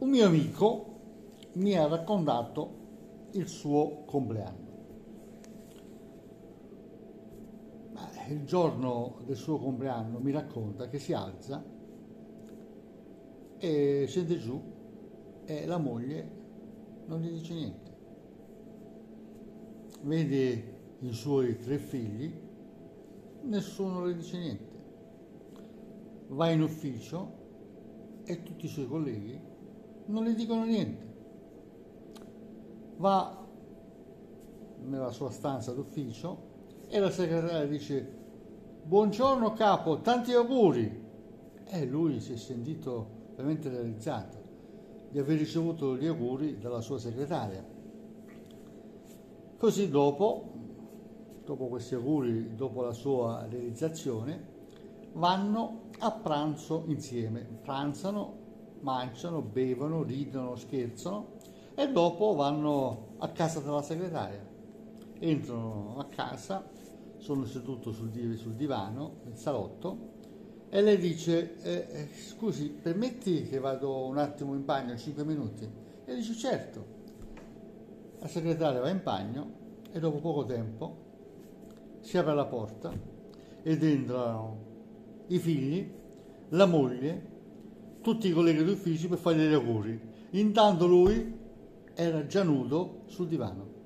un mio amico mi ha raccontato il suo compleanno. Il giorno del suo compleanno mi racconta che si alza e scende giù e la moglie non gli dice niente. Vede i suoi tre figli, nessuno le dice niente. Va in ufficio e tutti i suoi colleghi non le dicono niente. Va nella sua stanza d'ufficio e la segretaria dice buongiorno capo, tanti auguri. E lui si è sentito veramente realizzato di aver ricevuto gli auguri dalla sua segretaria. Così dopo, dopo questi auguri, dopo la sua realizzazione, vanno a pranzo insieme, pranzano mangiano, bevono, ridono, scherzano e dopo vanno a casa della segretaria. Entrano a casa, sono seduto sul, sul divano, nel salotto, e lei dice, eh, eh, scusi, permetti che vado un attimo in bagno, 5 minuti? E dice, certo. La segretaria va in bagno e dopo poco tempo si apre la porta ed entrano i figli, la moglie tutti i colleghi d'ufficio per fargli gli auguri. Intanto lui era già nudo sul divano.